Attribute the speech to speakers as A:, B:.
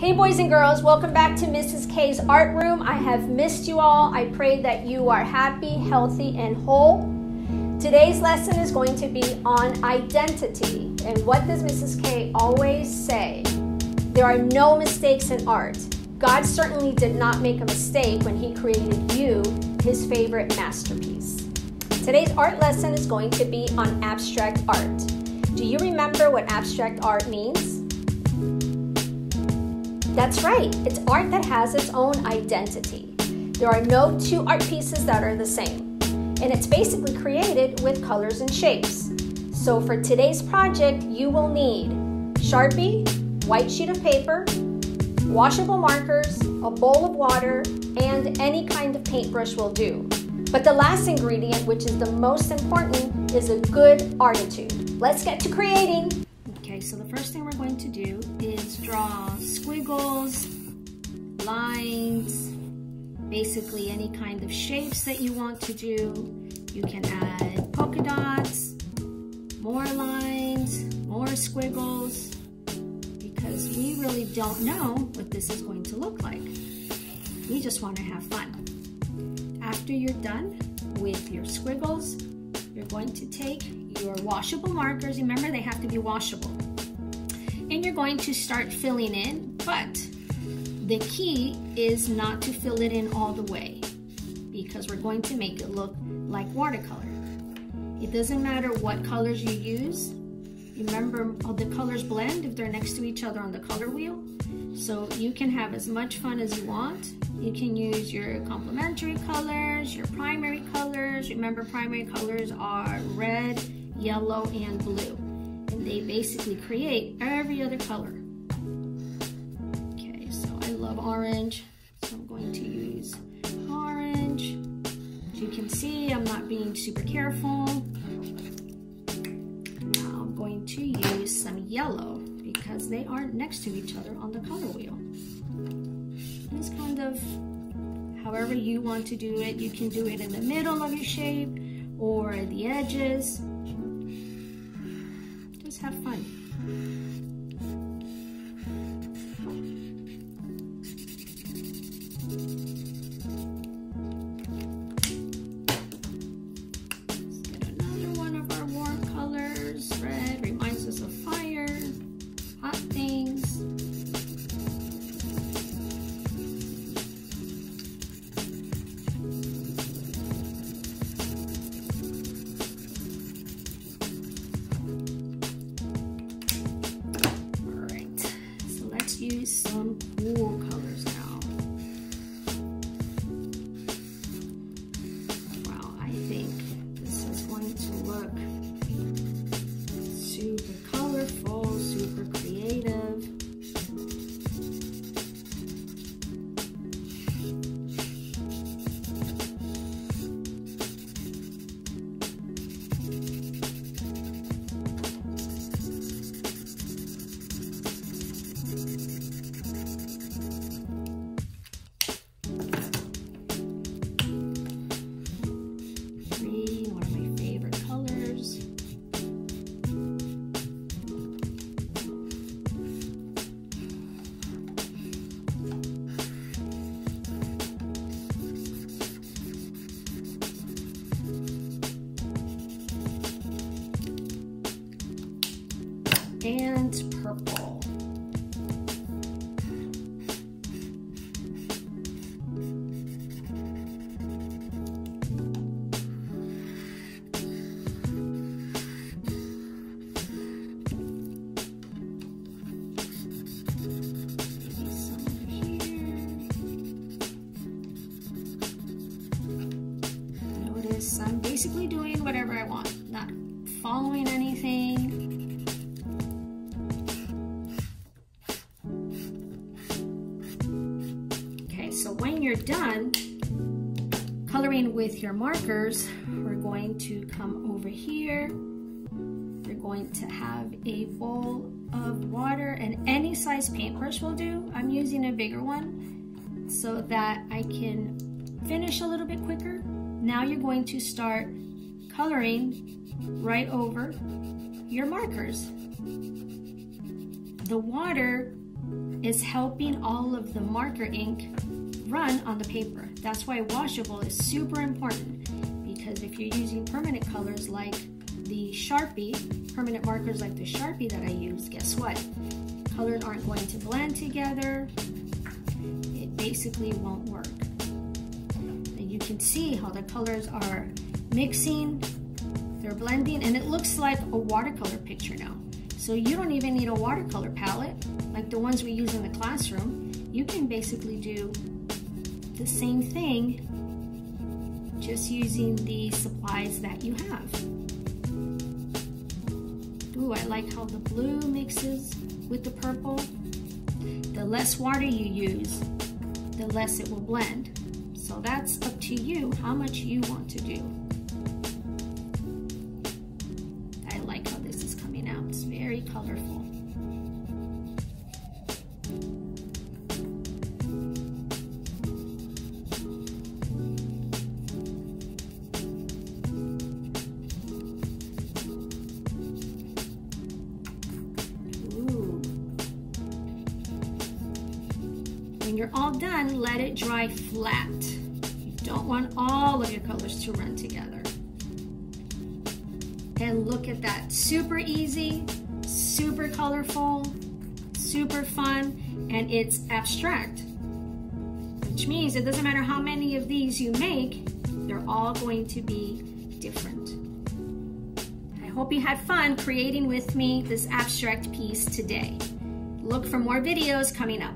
A: Hey boys and girls, welcome back to Mrs. K's Art Room. I have missed you all. I pray that you are happy, healthy, and whole. Today's lesson is going to be on identity. And what does Mrs. K always say? There are no mistakes in art. God certainly did not make a mistake when he created you, his favorite masterpiece. Today's art lesson is going to be on abstract art. Do you remember what abstract art means? That's right, it's art that has its own identity. There are no two art pieces that are the same, and it's basically created with colors and shapes. So for today's project, you will need Sharpie, white sheet of paper, washable markers, a bowl of water, and any kind of paintbrush will do. But the last ingredient, which is the most important, is a good attitude. Let's get to creating.
B: So the first thing we're going to do is draw squiggles, lines, basically any kind of shapes that you want to do. You can add polka dots, more lines, more squiggles, because we really don't know what this is going to look like. We just want to have fun. After you're done with your squiggles, you're going to take your washable markers. Remember, they have to be washable. And you're going to start filling in, but the key is not to fill it in all the way because we're going to make it look like watercolor. It doesn't matter what colors you use. Remember, all the colors blend if they're next to each other on the color wheel. So you can have as much fun as you want. You can use your complementary colors, your primary colors. Remember, primary colors are red, yellow, and blue. And they basically create every other color. Okay, so I love orange, so I'm going to use orange. As you can see, I'm not being super careful. Now I'm going to use some yellow because they aren't next to each other on the color wheel. It's kind of however you want to do it. You can do it in the middle of your shape or the edges. Have fun. And basically doing whatever I want, not following anything, Okay, so when you're done coloring with your markers, we're going to come over here. We're going to have a bowl of water and any size paintbrush will do. I'm using a bigger one so that I can finish a little bit quicker. Now you're going to start coloring right over your markers. The water is helping all of the marker ink run on the paper. That's why washable is super important because if you're using permanent colors like the Sharpie, permanent markers like the Sharpie that I use, guess what? Colors aren't going to blend together. It basically won't work. See how the colors are mixing, they're blending, and it looks like a watercolor picture now. So you don't even need a watercolor palette like the ones we use in the classroom. You can basically do the same thing just using the supplies that you have. Ooh, I like how the blue mixes with the purple. The less water you use, the less it will blend. So that's up to you how much you want to do. I like how this is coming out. It's very colorful. You're all done, let it dry flat. You don't want all of your colors to run together. And look at that, super easy, super colorful, super fun, and it's abstract. Which means it doesn't matter how many of these you make, they're all going to be different. I hope you had fun creating with me this abstract piece today. Look for more videos coming up.